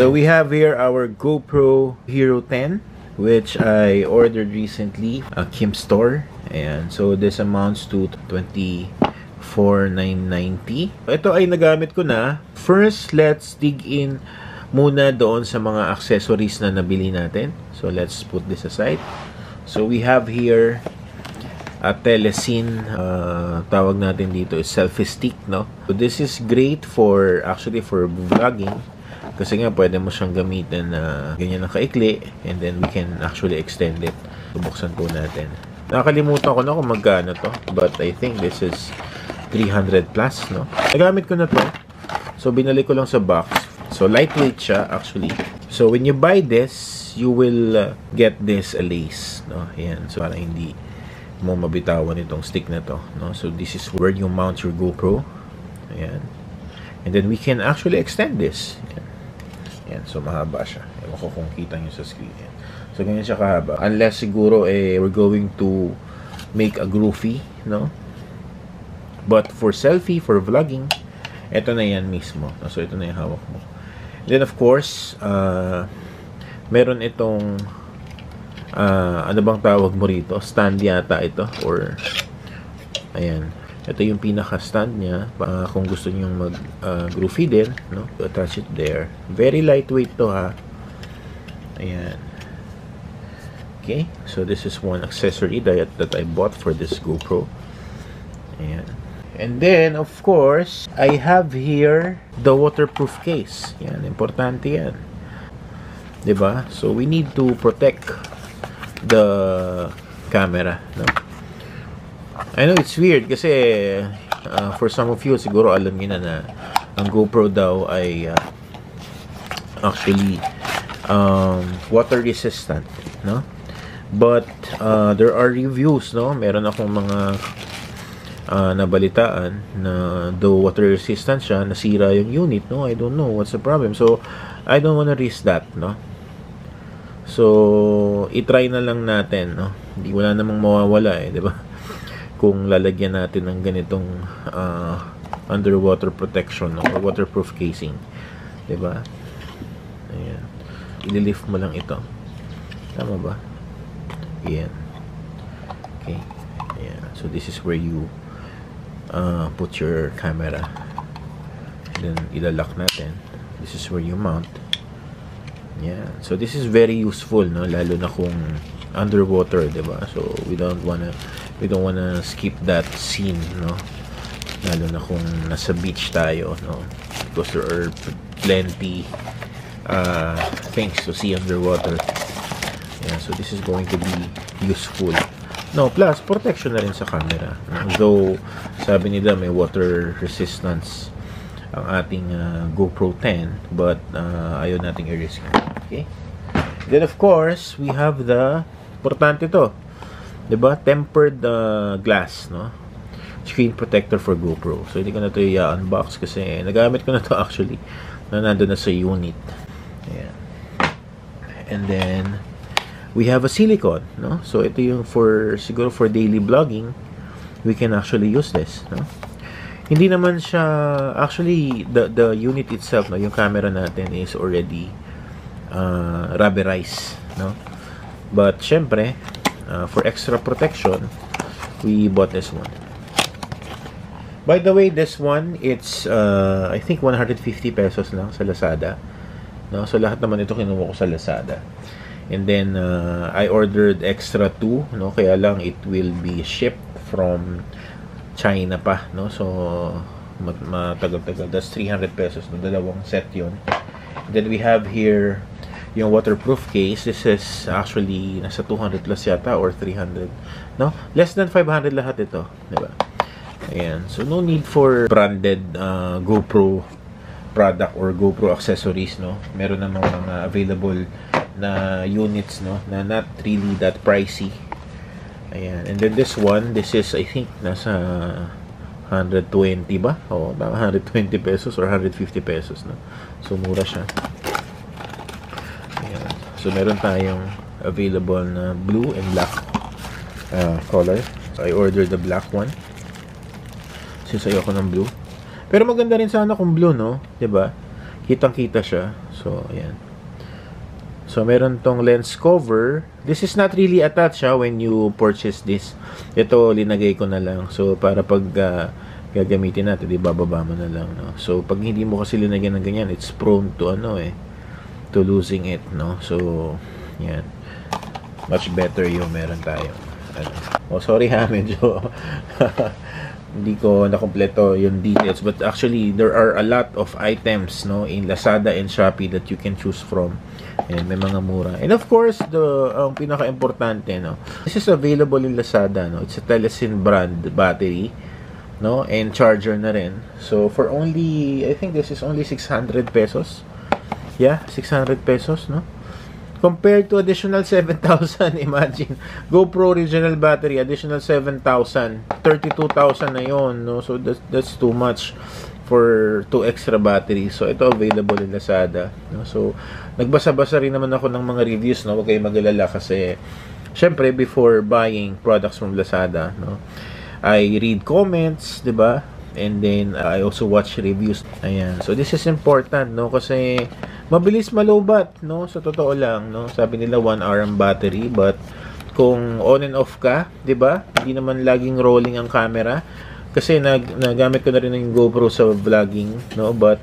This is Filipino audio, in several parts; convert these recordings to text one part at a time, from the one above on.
So we have here our GoPro Hero 10 which I ordered recently a Kim store. And so this amounts to 24,990 ito ay nagamit ko na. First let's dig in muna doon sa mga accessories na nabili natin. So let's put this aside. So we have here a telesin uh, tawag natin dito is selfie stick no? So this is great for actually for vlogging kasi nga pwede mo siyang gamitin na ganyan na kaikli and then we can actually extend it. Bubuksan po natin. Nakakalimutan ko na kung magkano to but I think this is 300 plus no? Nagamit ko na to. So binalik ko lang sa box. So lightweight siya actually. So when you buy this you will uh, get this a lace no? Ayan so para hindi mo mabitawan itong stick na to no? So this is where you mount your GoPro. Ayan. And then we can actually extend this. Ayan, ayan so mahaba siya ewan ko kung kita nyo sa screen ayan. so ganyan siya kahaba unless siguro eh we're going to make a groovy no but for selfie for vlogging ito na yan mismo so ito na yung hawak mo then of course uh, meron itong uh, ano bang tawag mo rito? Stand yata ito or ayan. Ito yung pinaka stand niya uh, kung gusto niyo mag uh, groovy din, no? Attach it there. Very lightweight to ha. Ayan. Okay, so this is one accessory that, that I bought for this GoPro. Ayan. And then, of course, I have here the waterproof case. Yan, importante yan. 'di ba? So we need to protect the camera, no? I know it's weird kasi uh, for some of you siguro alam niyo na na ang GoPro daw ay uh, actually um, water resistant, no? But uh, there are reviews, no? Meron akong mga uh, nabalitaan na though water resistant siya, nasira yung unit, no? I don't know what's the problem. So I don't wanna risk that, no? So, i-try na lang natin, no? Hindi wala namang mawawala eh, 'di ba? Kung lalagyan natin ng ganitong uh, underwater protection or waterproof casing, 'di ba? Ayan. I-lift mo lang ito. Tama ba? Ayan. Okay. Ayan. So, this is where you uh, put your camera. Then, ilalak natin. This is where you mount. Yeah. So this is very useful no lalo na kung underwater, 'di ba? So we don't wanna we don't wanna skip that scene, no. Lalo na kung nasa beach tayo, no. Because there are plenty uh, things to see underwater. Yeah, so this is going to be useful. No, plus protection na rin sa camera. Though sabi nila may water resistance ang ating uh, GoPro 10 but uh, ayaw nating i-risk okay then of course we have the importante to 'di ba tempered uh, glass no? Screen protector for GoPro. So hindi ko na to i-unbox kasi nagamit ko na to actually na nandun na sa unit. Ayan. And then we have a silicone no? So ito yung for siguro for daily vlogging we can actually use this no? Hindi naman siya actually the the unit itself no? Yung camera natin is already uh, rubberized no? But syempre uh, for extra protection we bought this one by the way this one it's uh, I think 150 pesos lang sa Lazada no so lahat naman ito kinuha ko sa Lazada and then uh, I ordered extra 2 no kaya lang it will be shipped from China pa, no? So, matagal-tagal. That's 300 pesos no? dalawang set yon Then we have here yung waterproof case. This is actually nasa 200 plus yata or 300. No? Less than 500 lahat ito. Di ba? Ayan. So, no need for branded uh, GoPro product or GoPro accessories, no? Meron namang mga available na units, no? Na not really that pricey Ayan. And then this one, this is I think nasa 120 ba? O, oh, 120 pesos or 150 pesos no. So mura siya. So meron tayong available na blue and black uh, color. So I ordered the black one. Since ayoko ng blue. Pero maganda rin sana kung blue, no? ba? kitang-kita siya. So, ayan. So, meron tong lens cover. This is not really attached ha, when you purchase this. Ito, linagay ko na lang. So, para pag uh, gagamitin natin, di bababa mo na lang. No? So, pag hindi mo kasi linagyan ng ganyan, it's prone to ano eh, to losing it. No? So, yan. Much better yung meron tayo. Ano. Oh, sorry ha, medyo hindi ko nakompleto yung details but actually there are a lot of items no in Lazada and Shopee that you can choose from and may mga mura and of course the ang pinaka importante no this is available in Lazada no it's a Telesin brand battery no and charger na rin so for only I think this is only 600 pesos yeah 600 pesos no? Compared to additional 7,000 imagine. GoPro original battery additional 7,000 32,000 na yon no? So that's, that's too much for two extra batteries. So ito available in Lazada no? So nagbasa-basa rin naman ako ng mga reviews no? Wag kayong magalala kasi syempre before buying products from Lazada no? I read comments 'di ba and then uh, I also watch reviews. Ayan. So this is important no? Kasi mabilis malubat no? Sa totoo lang no? Sabi nila 1 hour ang battery. But kung on and off ka 'di ba? Hindi naman laging rolling ang camera. Kasi nag nagamit ko na rin yung GoPro sa vlogging no? But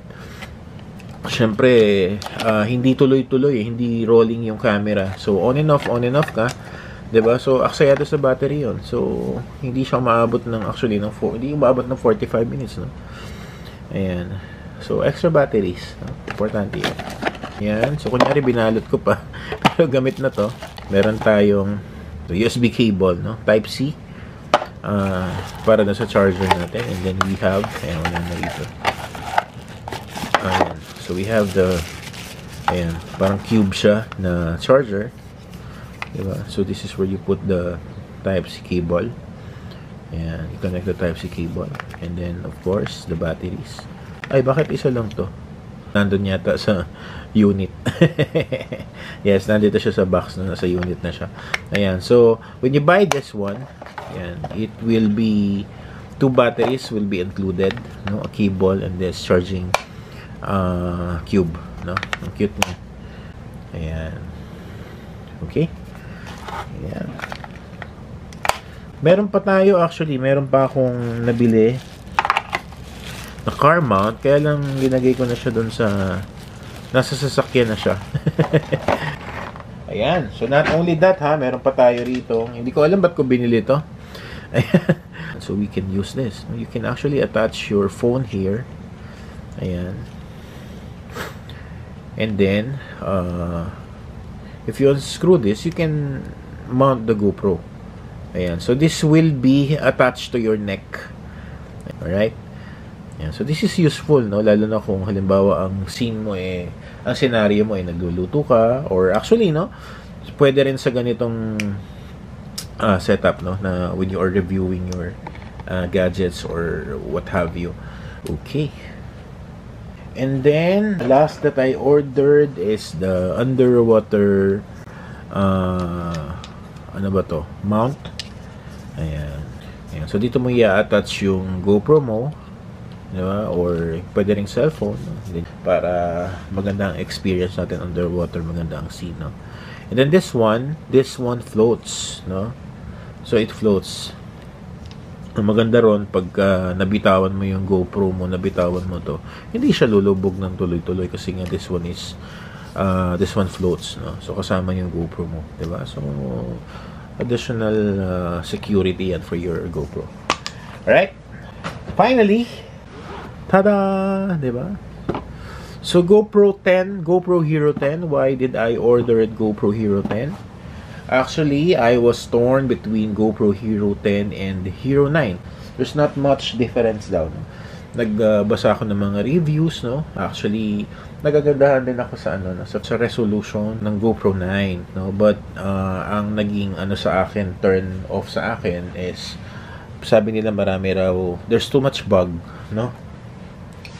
syempre uh, hindi tuloy-tuloy. Hindi rolling yung camera. So on and off on and off ka ba so aksayado sa battery yon so hindi siya maabot ng actually ng 4 hindi maabot ng 45 minutes no ayan So, extra batteries. No? Importante yun. Yan. So, kunyari, binalot ko pa. Pero gamit na to. Meron tayong USB cable, no? Type-C. Uh, para na sa charger natin. And then we have, ayan, wala na dito. Ayan. So, we have the, ayan, parang cube siya na charger. Diba? So, this is where you put the Type-C cable. Ayan. You connect the Type-C cable. And then, of course, the batteries. Ay, bakit isa lang to? Nandun yata sa unit. yes, nandito siya sa box na nasa unit na siya. Ayan. So, when you buy this one, ayan, it will be two batteries will be included, no? A cable and this charging uh, cube, no? Ang cute niya. Ayan. Okay? Ayan. Meron pa tayo actually, meron pa akong nabili na car mount. Kaya lang ginagay ko na siya doon sa nasa sasakyan na siya. Ayan. So, not only that ha, meron pa tayo rito. Hindi ko alam ba't ko binili to. Ayan. So, we can use this. You can actually attach your phone here. Ayan. And then, uh, if you unscrew this, you can mount the GoPro. Ayan. So, this will be attached to your neck. Alright? Yan. So, this is useful, no? Lalo na kung halimbawa ang scene mo eh, ang scenario mo eh, nagluluto ka, or actually, no? Pwede rin sa ganitong uh, setup, no? Na when you are reviewing your uh, gadgets or what have you. Okay. And then, last that I ordered is the underwater uh, ano ba to? Mount. Ayan. Ayan. So, dito mo i-attach yung GoPro mo di ba? Or pwede ring cellphone para maganda ang experience natin underwater, maganda ang scene, no? And then this one, this one floats, no? So it floats. Ang maganda ron pag uh, nabitawan mo yung GoPro mo, nabitawan mo to, hindi siya lulubog ng tuloy-tuloy kasi nga this one is uh, this one floats, no? So kasama yung GoPro mo, 'di ba? So additional uh, security yan for your GoPro. All right? Finally, Tada! ba? Diba? So, GoPro 10, GoPro Hero 10. Why did I order it GoPro Hero 10? Actually, I was torn between GoPro Hero 10 and Hero 9. There's not much difference daw. No? Nagbasa uh, ako ng mga reviews, no? Actually, nagagandahan din ako sa ano, no? sa, sa resolution ng GoPro 9, no? But uh, ang naging ano sa akin, turn off sa akin is sabi nila marami raw there's too much bug, no?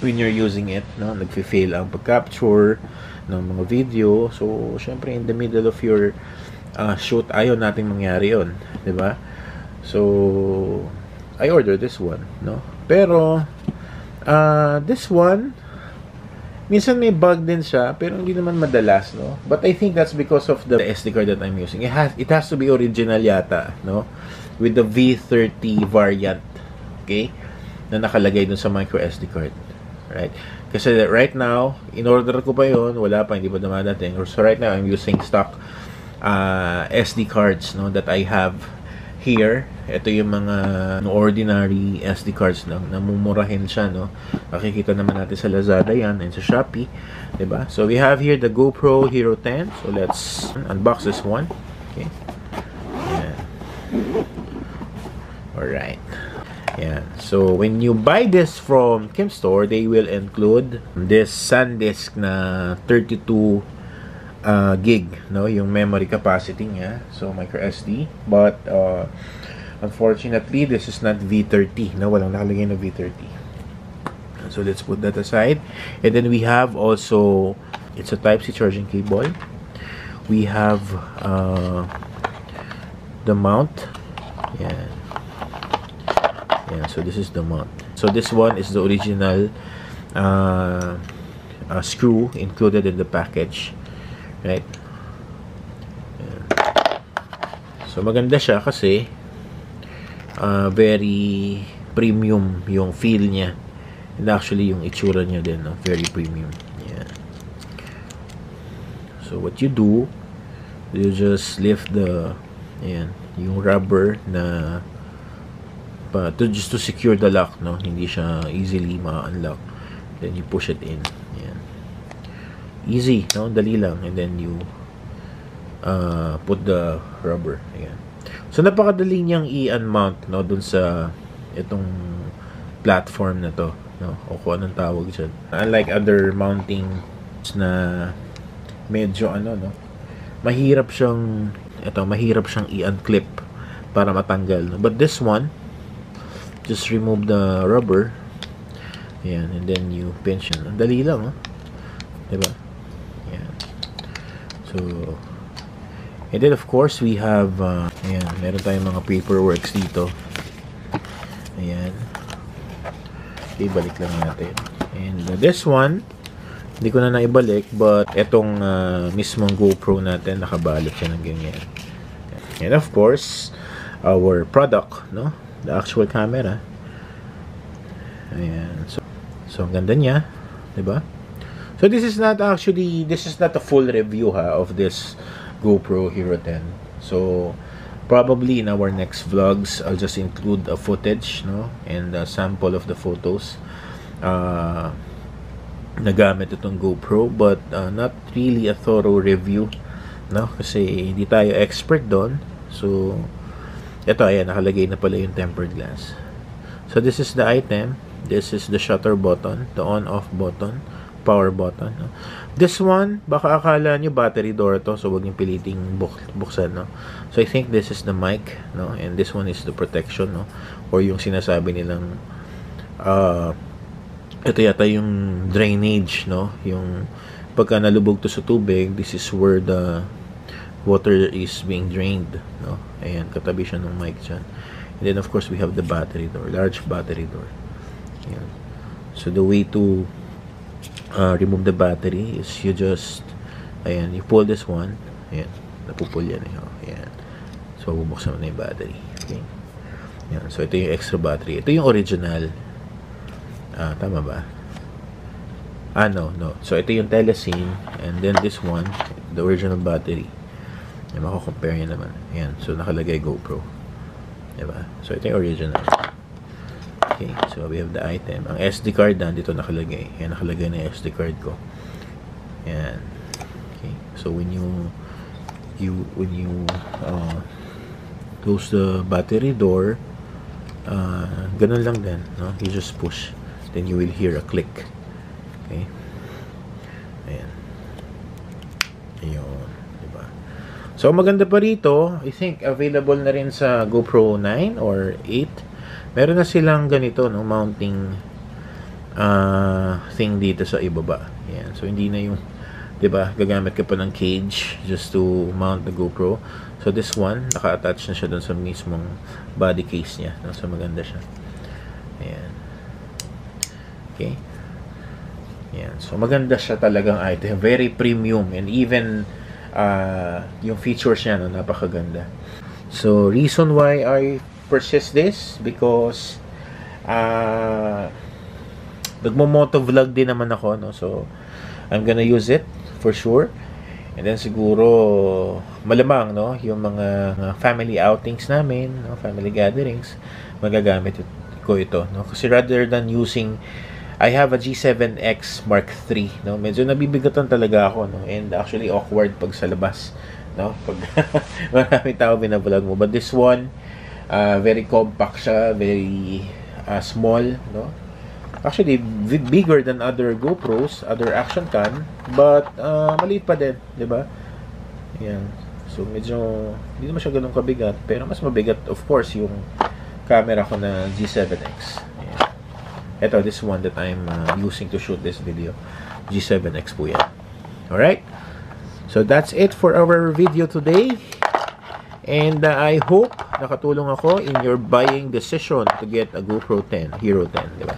when you're using it, no? Nagfi-fail ang pag-capture ng mga video. So, syempre, in the middle of your uh, shoot, ayaw nating mangyari yon, di ba? So, I ordered this one, no? Pero, uh, this one, minsan may bug din siya, pero hindi naman madalas, no? But I think that's because of the SD card that I'm using. It has, it has to be original yata, no? With the V30 variant, okay? Na nakalagay dun sa micro SD card. Right? Kasi right now, in order ko pa yon wala pa, hindi pa dumadating. So right now, I'm using stock uh, SD cards, no? That I have here, ito yung mga ordinary SD cards lang. Namumurahin siya, no? Nakikita naman natin sa Lazada yan and sa Shopee. ba? So, we have here the GoPro Hero 10. So, let's unbox this one. Okay. Yan. Alright. Yan. So, when you buy this from Kim Store, they will include this SanDisk na 32 uh, gig, no, yung memory capacity niya. So micro SD, but uh, unfortunately this is not V30, no, walang nakalagay na V30. So let's put that aside. And then we have also it's a Type C charging cable. We have uh, the mount. Yeah. Yeah, so this is the mount. So this one is the original uh, uh, screw included in the package. Right? Ayan. So, maganda siya kasi uh, very premium yung feel niya. And actually, yung itsura niya din, no? very premium. Yeah. So, what you do, you just lift the, ayan, yung rubber na pa, to, just to secure the lock, no? Hindi siya easily ma-unlock. Then, you push it in. Easy no? Dali lang and then you uh, put the rubber ayan. So napakadali niyang i-unmount no dun sa itong platform na to no? O kung anong tawag dyan. Unlike other mounting na medyo ano no? Mahirap siyang ito mahirap siyang i-unclip para matanggal but this one just remove the rubber. Ayan and then you pinch it. Dali lang oh. diba So, and then of course we have, uh, ayan, meron tayong mga paperworks dito. Ayan. Okay, balik lang natin. And uh, this one, hindi ko na naibalik, but etong uh, mismong GoPro natin, nakabalot siya ng ganyan. And of course, our product, no? The actual camera. Ayan. So, so ang ganda niya. 'di ba? So this is not actually this is not a full review ha of this GoPro Hero 10. So probably in our next vlogs I'll just include a footage no and a sample of the photos. Uh, nagamit itong GoPro but uh, not really a thorough review no kasi hindi tayo expert doon. So ito ayan nakalagay na pala yung tempered glass. So this is the item. This is the shutter button the on off button power button. No? This one, baka akala nyo battery door to, so wag nyo piliting buk buksan. No? So, I think this is the mic, no? and this one is the protection, no? or yung sinasabi nilang uh, ito yata yung drainage, no? yung pagka nalubog to sa tubig, this is where the water is being drained. No? Ayan, katabi siya ng mic dyan. And then, of course, we have the battery door, large battery door. Ayan. So, the way to uh, remove the battery is you just ayan, you pull this one ayan, napupul yan eh, oh, ayan. so bubuksan mo na yung battery okay? Ayan, so ito yung extra battery. Ito yung original. Ah, tama ba? Ah no, no. So ito yung telecine and then this one the original battery. Ayan, makakompare nyo naman. Ayan, so nakalagay GoPro. Diba, so ito yung original Okay, so we have the item. Ang SD card nandito nakalagay. Yan, nakalagay na SD card ko. Yan. Okay, so when you you when you uh, close the battery door, uh, ganun lang din, no? You just push. Then you will hear a click. Okay? Ayan. Ayun. Diba? So, maganda pa rito, I think available na rin sa GoPro 9 or 8 meron na silang ganito, no, mounting uh, thing dito sa ibaba. Yan. So, hindi na yung, 'di ba gagamit ka pa ng cage just to mount the GoPro. So, this one, naka-attach na siya dun sa mismong body case niya. No? So, maganda siya. Ayan. Okay. Yan. So, maganda siya talagang item. Very premium. And even uh, yung features niya, no, napakaganda. So, reason why I purchased this because uh, nagmo-moto vlog din naman ako. No? So, I'm gonna use it for sure. And then siguro malamang no, yung mga family outings namin, no, family gatherings, magagamit ko ito, no. Kasi rather than using I have a G7X Mark III, no. Medyo nabibigatan talaga ako, no. And actually awkward pag sa labas, no. Pag maraming tao binablog mo. But this one, uh, very compact siya, very uh, small, no actually bigger than other GoPros, other action cam, but uh, maliit pa din, 'di ba? Yan. So medyo hindi naman siya ganoon kabigat, pero mas mabigat of course yung camera ko na G7X. Yan. Ito, this one that I'm uh, using to shoot this video. G7X po yan. Alright? So that's it for our video today. And uh, I hope nakatulong ako in your buying decision to get a GoPro 10, Hero 10, di ba?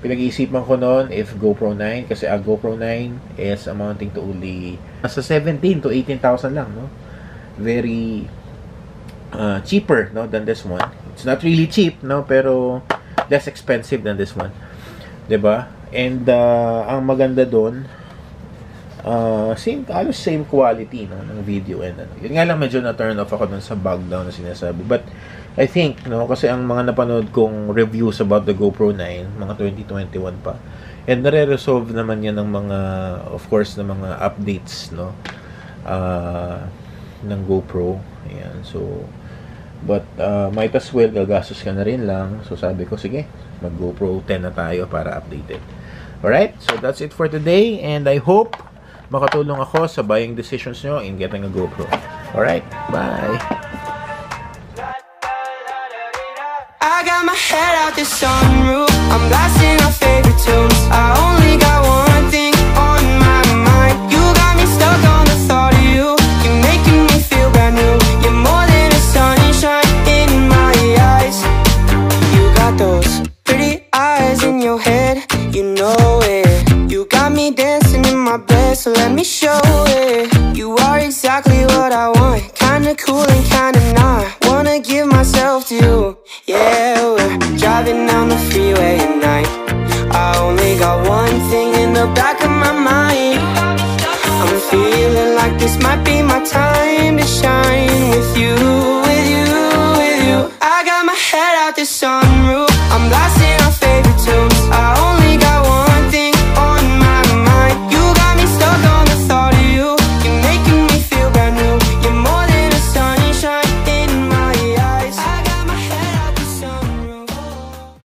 pinag-iisipan ko noon if GoPro 9 kasi a GoPro 9 is amounting to only nasa 17 to 18,000 lang no? Very uh, cheaper no than this one. It's not really cheap no pero less expensive than this one 'di ba? And uh, ang maganda doon uh, same halos same quality no ng video and ano yun nga lang medyo na turn off ako dun sa bug down na sinasabi but I think, no, kasi ang mga napanood kong reviews about the GoPro 9, mga 2021 pa, and nare-resolve naman yan ng mga, of course, ng mga updates, no, uh, ng GoPro. Ayan, so, but, uh, might as well, gagastos ka na rin lang. So, sabi ko, sige, mag GoPro 10 na tayo para updated. Alright, so that's it for today, and I hope makatulong ako sa buying decisions nyo in getting a GoPro. Alright, bye! I got my head out the sunroof I'm blasting our favorite tunes I